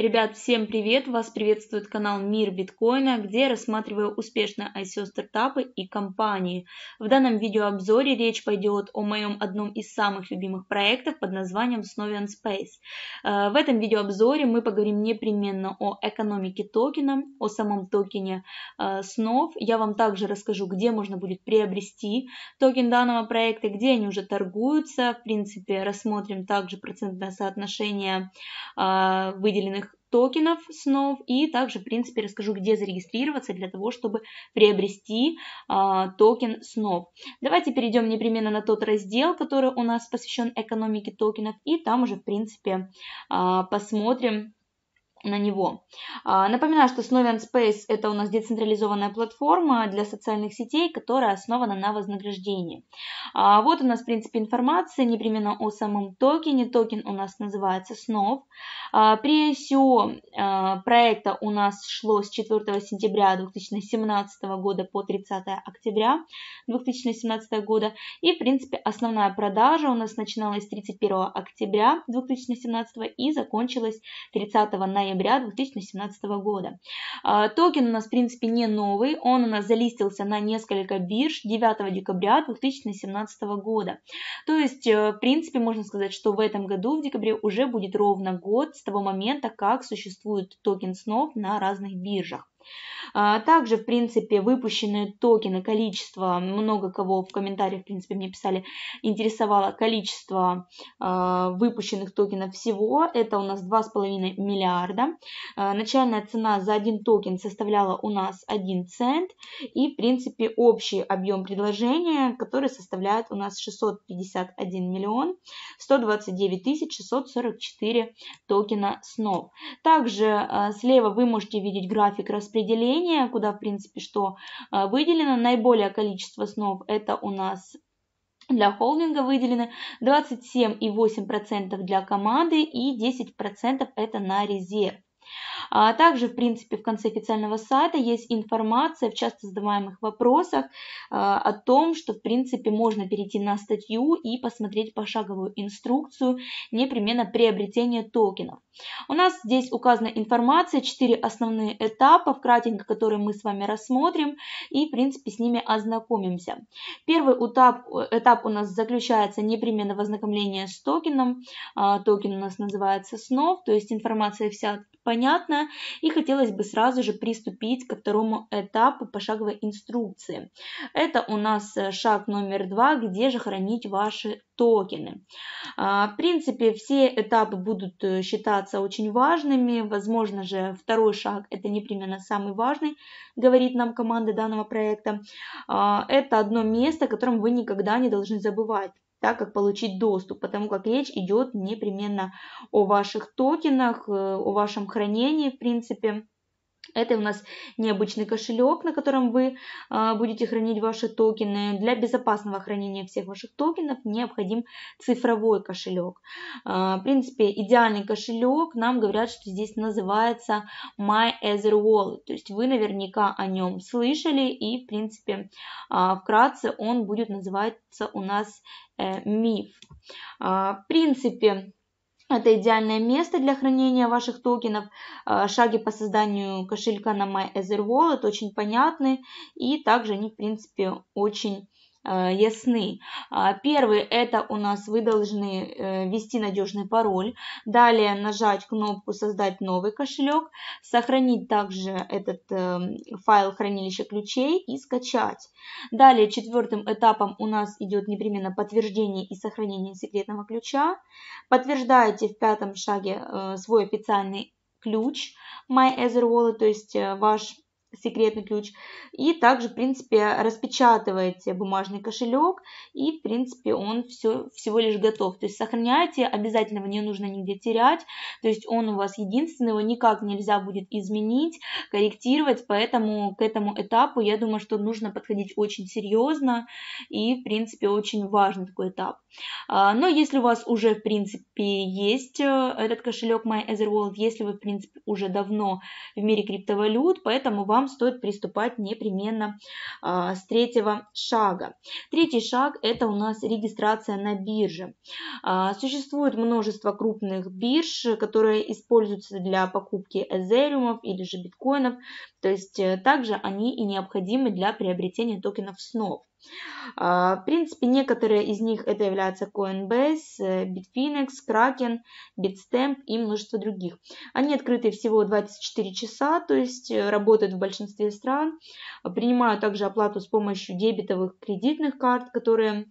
Ребят, всем привет! Вас приветствует канал Мир биткоина, где я рассматриваю успешные ICO стартапы и компании. В данном видеообзоре речь пойдет о моем одном из самых любимых проектов под названием Snovian Space. Э, в этом видеообзоре мы поговорим непременно о экономике токена, о самом токене э, Snov. Я вам также расскажу, где можно будет приобрести токен данного проекта, где они уже торгуются. В принципе, рассмотрим также процентное соотношение э, выделенных токенов Snov и также, в принципе, расскажу, где зарегистрироваться для того, чтобы приобрести а, токен Snov. Давайте перейдем непременно на тот раздел, который у нас посвящен экономике токенов, и там уже, в принципе, а, посмотрим, на него. А, напоминаю, что Snovian Space это у нас децентрализованная платформа для социальных сетей, которая основана на вознаграждении. А, вот у нас, в принципе, информация непременно о самом токене. Токен у нас называется Snov. А, при ICO проекта у нас шло с 4 сентября 2017 года по 30 октября 2017 года. И, в принципе, основная продажа у нас начиналась 31 октября 2017 и закончилась 30 ноября ноября 2017 года. А, токен у нас, в принципе, не новый, он у нас залистился на несколько бирж 9 декабря 2017 года. То есть, э, в принципе, можно сказать, что в этом году, в декабре, уже будет ровно год с того момента, как существует токен Snov на разных биржах. А, также, в принципе, выпущенные токены, количество, много кого в комментариях, в принципе, мне писали, интересовало количество а, выпущенных токенов всего. Это у нас 2,5 миллиарда. А, начальная цена за один токен составляла у нас 1 цент. И, в принципе, общий объем предложения, который составляет у нас 651 миллион 129 тысяч 644 токена снов. Также слева вы можете видеть график распределения направление, куда, в принципе, что а, выделено. Наиболее количество снов это у нас для холдинга выделены 27,8% для команды и 10% это на резерв. А также, в принципе, в конце официального сайта есть информация в часто задаваемых вопросах а, о том, что, в принципе, можно перейти на статью и посмотреть пошаговую инструкцию непременно приобретения токенов. У нас здесь указана информация, 4 основные этапа, кратенько, которые мы с вами рассмотрим и, в принципе, с ними ознакомимся. Первый этап, этап у нас заключается непременно в ознакомлении с токеном. А, токен у нас называется снов, то есть информация вся понятно, и хотелось бы сразу же приступить ко второму этапу пошаговой инструкции. Это у нас э, шаг номер два, где же хранить ваши токены. А, в принципе, все этапы будут э, считаться очень важными. Возможно же, второй шаг – это непременно самый важный, говорит нам команда данного проекта. А, это одно место, о котором вы никогда не должны забывать так как получить доступ, потому как речь идет непременно о ваших токенах, э, о вашем хранении, в принципе. Это у нас необычный кошелек, на котором вы а, будете хранить ваши токены. Для безопасного хранения всех ваших токенов необходим цифровой кошелек. А, в принципе, идеальный кошелек нам говорят, что здесь называется My Ether Wallet. То есть вы наверняка о нем слышали и, в принципе, а, вкратце он будет называться у нас э, миф. В принципе, это идеальное место для хранения ваших токенов. А, шаги по созданию кошелька на MyEtherWallet очень понятны и также они в принципе очень ясны. А, первый это у нас вы должны э, ввести надежный пароль. Далее нажать кнопку создать новый кошелек. Сохранить также этот эм, файл хранилища ключей и скачать. Далее четвертым этапом у нас идет непременно подтверждение и сохранение секретного ключа. Подтверждаете в пятом шаге э, свой официальный ключ MyEtherWallet, то есть ваш секретный ключ. И также, в принципе, распечатываете бумажный кошелек, и, в принципе, он все, всего лишь готов. То есть сохраняйте, обязательно его не нужно нигде терять. То есть он у вас единственный, его никак нельзя будет изменить, корректировать, поэтому к этому этапу, я думаю, что нужно подходить очень серьезно, и, в принципе, очень важный такой этап. А, но если у вас уже, в принципе, есть э, этот кошелек MyEtherWallet, если вы, в принципе, уже давно в мире криптовалют, поэтому вам вам стоит приступать непременно а, с третьего шага. Третий шаг – это у нас регистрация на бирже. А, существует множество крупных бирж, которые используются для покупки эзериумов или же биткоинов, то есть э, также они и необходимы для приобретения токенов снов. А, в принципе, некоторые из них это являются Coinbase, Bitfinex, Kraken, Bitstamp и множество других. Они открыты всего 24 часа, то есть э, работают в большинстве стран, принимают также оплату с помощью дебетовых кредитных карт, которые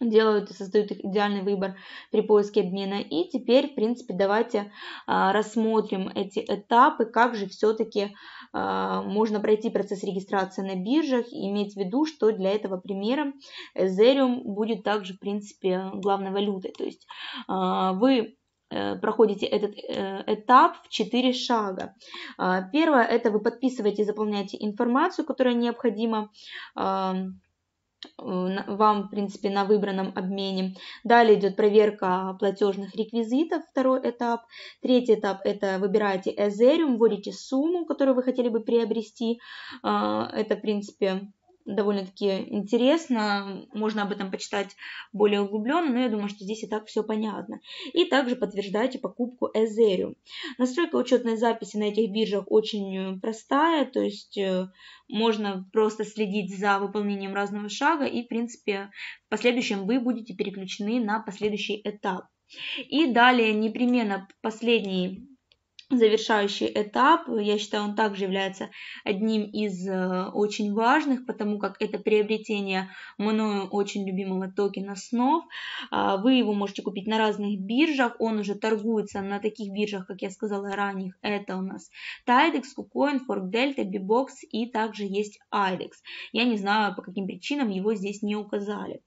делают и создают их идеальный выбор при поиске обмена. И теперь, в принципе, давайте а, рассмотрим эти этапы, как же все-таки а, можно пройти процесс регистрации на биржах, иметь в виду, что для этого примера Ethereum будет также, в принципе, главной валютой. То есть а, вы э, проходите этот э, этап в 4 шага. Первое, это вы подписываете и заполняете информацию, которая необходима вам, в принципе, на выбранном обмене. Далее идет проверка платежных реквизитов, второй этап. Третий этап – это выбираете Ethereum, вводите сумму, которую вы хотели бы приобрести. А, это, в принципе, довольно-таки интересно, можно об этом почитать более углубленно, но я думаю, что здесь и так все понятно. И также подтверждайте покупку Ethereum. Настройка учетной записи на этих биржах очень простая, то есть э, можно просто следить за выполнением разного шага и, в принципе, в последующем вы будете переключены на последующий этап. И далее непременно последний завершающий этап. Я считаю, он также является одним из э, очень важных, потому как это приобретение мною очень любимого токена снов. А, вы его можете купить на разных биржах, он уже торгуется на таких биржах, как я сказала ранее. Это у нас Tidex, KuCoin, Fork Delta, Bbox и также есть IDEX. Я не знаю, по каким причинам его здесь не указали.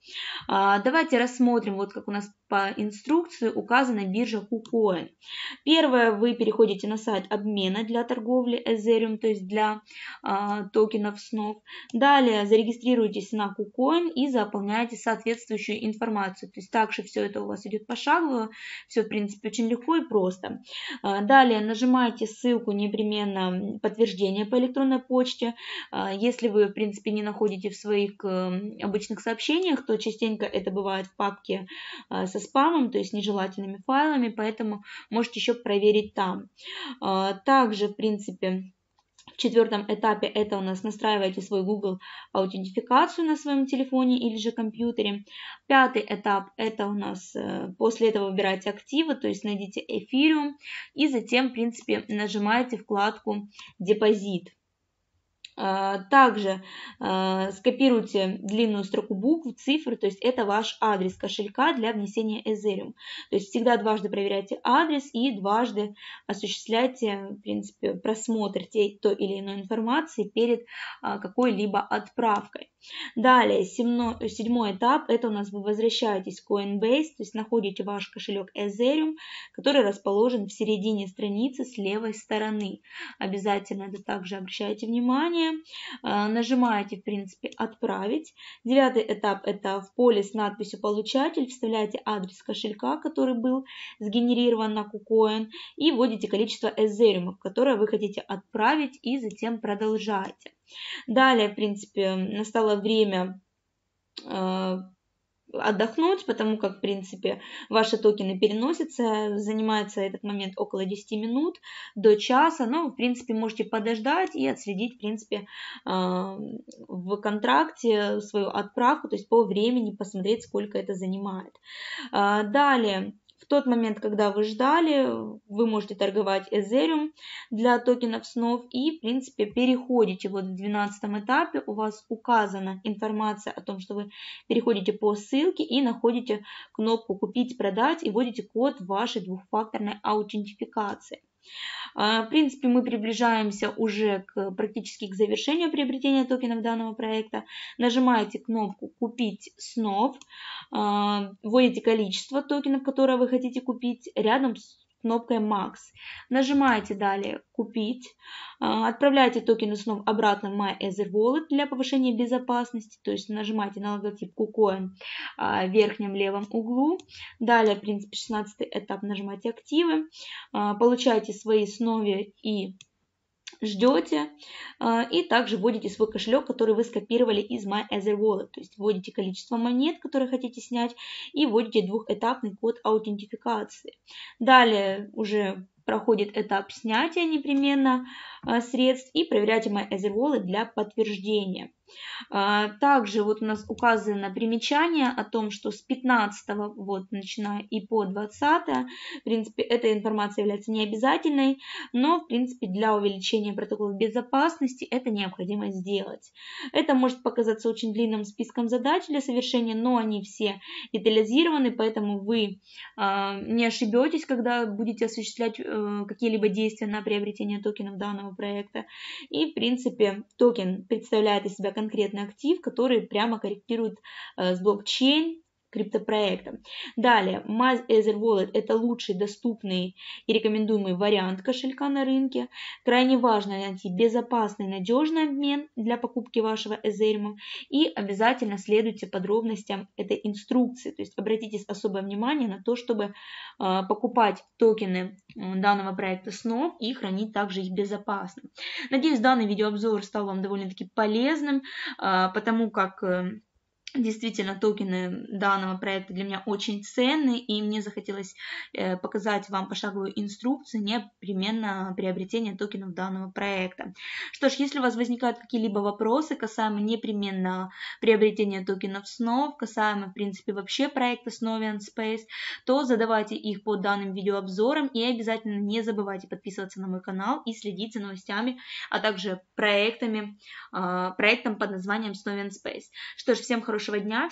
А, давайте рассмотрим, вот как у нас по инструкции указана биржа KuCoin. Первое, вы переходите на сайт обмена для торговли Ethereum, то есть для а, токенов снов. Далее зарегистрируйтесь на KuCoin и заполняете соответствующую информацию. То есть также все это у вас идет пошагово, все в принципе очень легко и просто. А, далее нажимаете ссылку непременно подтверждение по электронной почте. А, если вы в принципе не находите в своих э, обычных сообщениях, то частенько это бывает в папке а, со спамом, то есть нежелательными файлами, поэтому можете еще проверить там. А, также, в принципе, в четвертом этапе это у нас настраиваете свой Google аутентификацию на своем телефоне или же компьютере. Пятый этап это у нас э, после этого выбираете активы, то есть найдите Ethereum и затем, в принципе, нажимаете вкладку депозит. А, также а, скопируйте длинную строку букв, цифр, то есть это ваш адрес кошелька для внесения Ethereum. То есть всегда дважды проверяйте адрес и дважды осуществляйте, в принципе, просмотр той, той или иной информации перед а, какой-либо отправкой. Далее, седьмой, седьмой этап, это у нас вы возвращаетесь в Coinbase, то есть находите ваш кошелек Ethereum, который расположен в середине страницы с левой стороны. Обязательно это также обращайте внимание. А, нажимаете, в принципе, «Отправить». Девятый этап – это в поле с надписью «Получатель» вставляете адрес кошелька, который был сгенерирован на KuCoin, и вводите количество Ethereum, которое вы хотите отправить, и затем продолжаете. Далее, в принципе, настало время э, отдохнуть, потому как, в принципе, ваши токены переносятся, занимается этот момент около 10 минут до часа, но, в принципе, можете подождать и отследить, в принципе, э, в контракте свою отправку, то есть по времени посмотреть, сколько это занимает. Э, далее, в тот момент, когда вы ждали, вы можете торговать Ethereum для токенов снов и, в принципе, переходите вот в 12 этапе, у вас указана информация о том, что вы переходите по ссылке и находите кнопку «Купить, продать» и вводите код вашей двухфакторной аутентификации. А, в принципе, мы приближаемся уже к, практически к завершению приобретения токенов данного проекта. Нажимаете кнопку «Купить снов», а, вводите количество токенов, которые вы хотите купить. Рядом кнопкой Max. Нажимаете далее «Купить», а, отправляете токены снов обратно в My Ether Wallet для повышения безопасности, то есть нажимаете на логотип KuCoin а, в верхнем левом углу. Далее, в принципе, 16 этап нажимаете «Активы», а, получаете свои снове и ждете а, и также вводите свой кошелек, который вы скопировали из My Ether Wallet. То есть вводите количество монет, которые хотите снять, и вводите двухэтапный код аутентификации. Далее уже проходит этап снятия непременно а, средств и проверяйте My Ether Wallet для подтверждения. А, также вот у нас указано примечание о том, что с 15 вот начиная и по 20, в принципе, эта информация является необязательной, но, в принципе, для увеличения протоколов безопасности это необходимо сделать. Это может показаться очень длинным списком задач для совершения, но они все детализированы, поэтому вы а, не ошибетесь, когда будете осуществлять э, какие-либо действия на приобретение токенов данного проекта. И, в принципе, токен представляет из себя конкретный актив, который прямо корректирует э, с блокчейн криптопроектом. Далее, Maz Ether Wallet – это лучший, доступный и рекомендуемый вариант кошелька на рынке. Крайне важно найти безопасный, надежный обмен для покупки вашего Ethereum и обязательно следуйте подробностям этой инструкции. То есть обратите особое внимание на то, чтобы э, покупать токены данного проекта снов и хранить также их безопасно. Надеюсь, данный видеообзор стал вам довольно-таки полезным, э, потому как э, Действительно, токены данного проекта для меня очень ценны, и мне захотелось э, показать вам пошаговую инструкцию непременно приобретения токенов данного проекта. Что ж, если у вас возникают какие-либо вопросы касаемо непременно приобретения токенов снов, касаемо, в принципе, вообще проекта Snovian Space, то задавайте их под данным видеообзором, и обязательно не забывайте подписываться на мой канал и следить за новостями, а также проектами, а, проектом под названием Snovian Space. Что ж, всем хорошего хорошего дня.